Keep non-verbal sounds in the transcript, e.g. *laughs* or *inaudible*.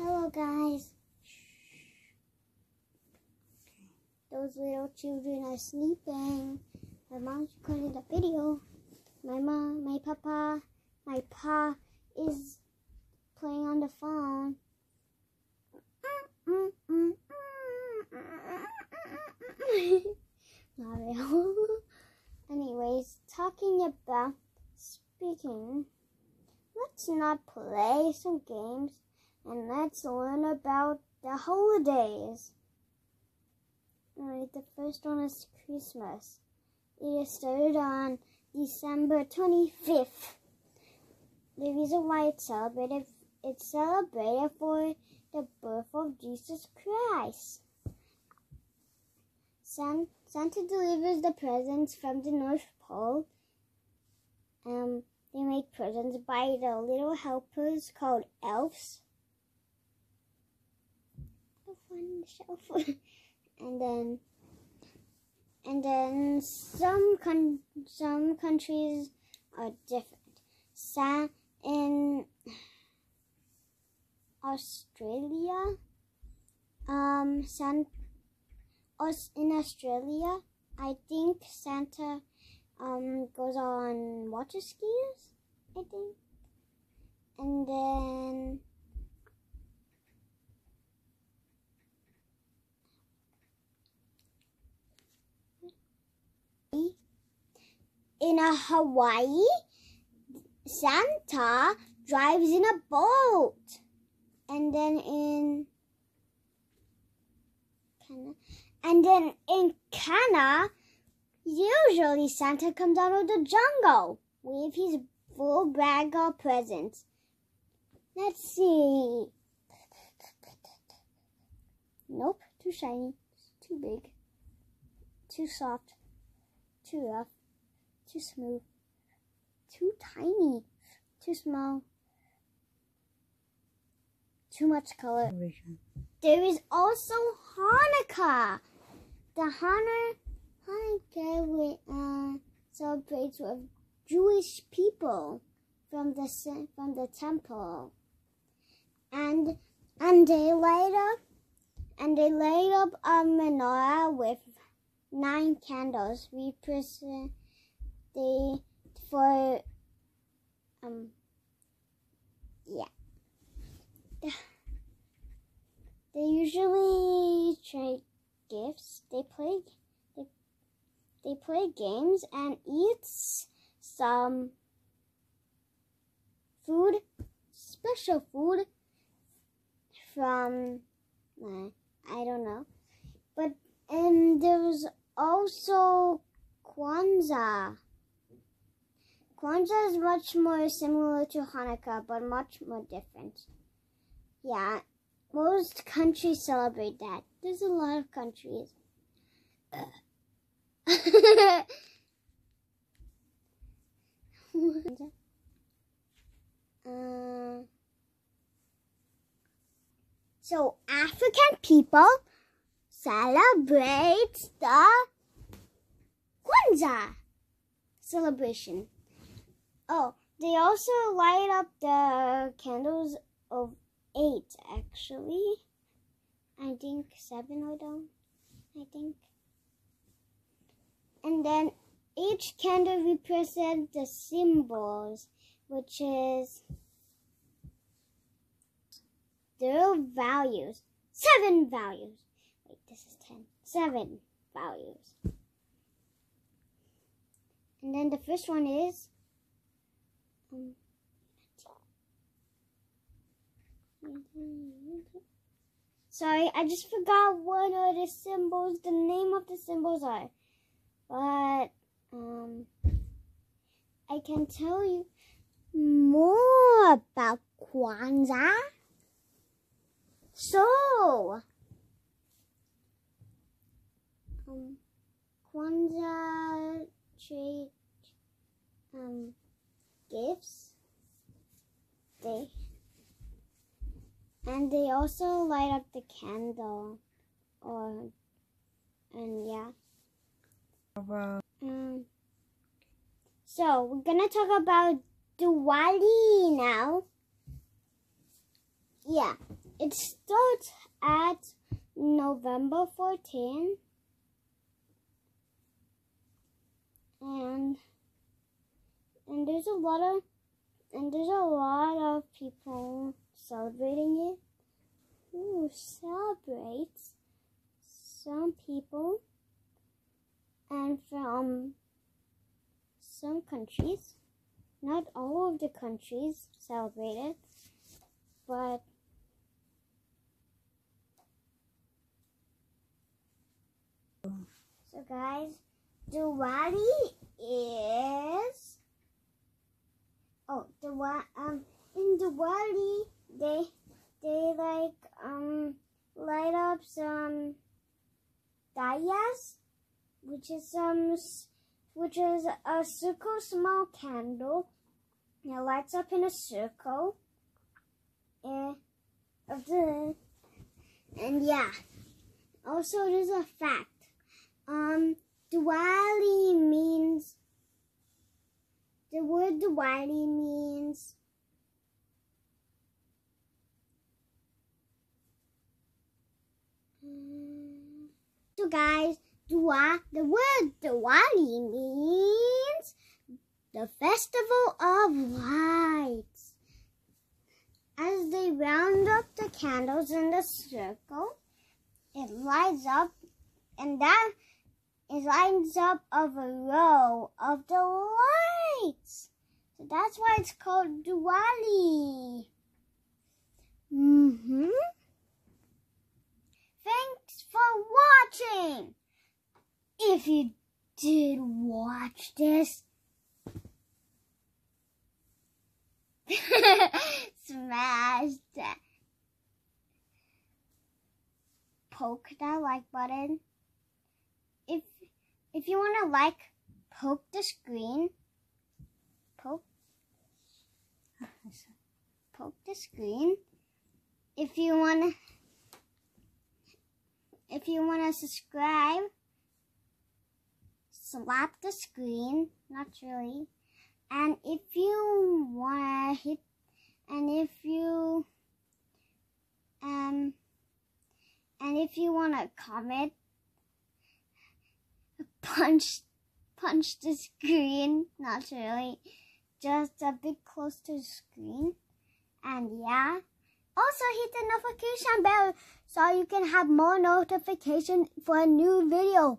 Hello, guys. Those little children are sleeping. My mom's recording the video. My mom, my papa, my pa is playing on the phone. *laughs* *laughs* Anyways, talking about speaking, let's not play some games and let's learn about the holidays. Alright, the first one is Christmas. It is started on December 25th. The reason why it's celebrated, it's celebrated for the birth of Jesus Christ. Santa delivers the presents from the North Pole. Um, they make presents by the little helpers called elves. On the shelf. *laughs* and then and then some con- some countries are different. Sa- in Australia, um, San- us in Australia, I think Santa um goes on water skis. I think, and then in a Hawaii, Santa drives in a boat. And then in and then in Canada, usually Santa comes out of the jungle with his full bag of presents. Let's see. Nope, too shiny, too big, too soft, too rough too smooth, too tiny, too small, too much color. There is also Hanukkah. The Hana, Hanukkah uh, celebrates with Jewish people from the from the temple, and and they light up and they light up a menorah with nine candles represent they for um yeah. They usually trade gifts. They play they, they play games and eat some food special food from uh, I don't know. But and there's also Kwanzaa Kwanzaa is much more similar to Hanukkah, but much more different. Yeah, most countries celebrate that. There's a lot of countries. *laughs* uh, so African people celebrate the Kwanzaa celebration. Oh, they also light up the candles of eight, actually. I think seven of them. I think. And then each candle represents the symbols, which is their values. Seven values. Wait, this is ten. Seven values. And then the first one is Sorry, I just forgot what are the symbols, the name of the symbols are. But, um, I can tell you more about Kwanzaa. So, um, Kwanzaa trade, um, gifts. They and they also light up the candle, or and yeah. Um, so we're gonna talk about Diwali now. Yeah, it starts at November 14 and and there's a lot of and there's a lot of people celebrating it. Who celebrates some people and from some countries. Not all of the countries celebrate it but so guys Diwali is oh the um in Diwali they they like um light up some diyas which is some which is a circle small candle. It lights up in a circle and the and yeah. Also there's a fact. Um Diwali means the word Diwali means so guys Dua the word Diwali means the festival of lights as they round up the candles in the circle it lights up and that it lines up of a row of the lights. So that's why it's called Diwali. Mm-hmm. Thanks for watching. If you did watch this, *laughs* smash that. Poke that like button if if you want to like poke the screen, poke *laughs* poke the screen. If you want to if you want to subscribe, slap the screen, not really. And if you want to hit and if you um and if you want to comment *laughs* punch punch the screen. Not really. Just a bit close to the screen. And yeah. Also hit the notification bell so you can have more notification for a new video.